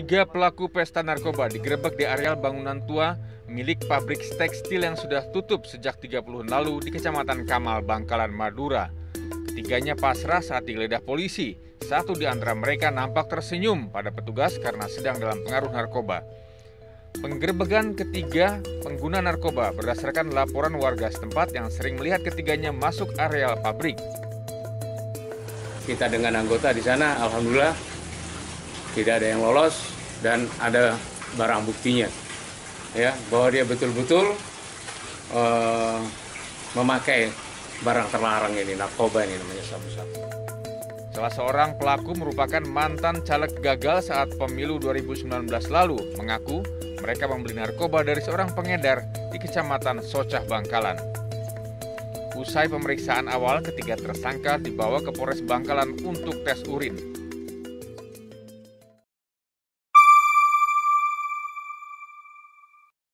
Tiga pelaku pesta narkoba digerebek di areal bangunan tua milik pabrik tekstil yang sudah tutup sejak 30 lalu di Kecamatan Kamal, Bangkalan, Madura. Ketiganya pasrah saat digeledah polisi. Satu di antara mereka nampak tersenyum pada petugas karena sedang dalam pengaruh narkoba. Penggerbegan ketiga pengguna narkoba berdasarkan laporan warga setempat yang sering melihat ketiganya masuk areal pabrik. Kita dengan anggota di sana, alhamdulillah tidak ada yang lolos dan ada barang buktinya ya bahwa dia betul-betul uh, memakai barang terlarang ini narkoba ini namanya sabu-sabu. Salah seorang pelaku merupakan mantan caleg gagal saat pemilu 2019 lalu mengaku mereka membeli narkoba dari seorang pengedar di Kecamatan Socah Bangkalan. Usai pemeriksaan awal, ketiga tersangka dibawa ke Polres Bangkalan untuk tes urin.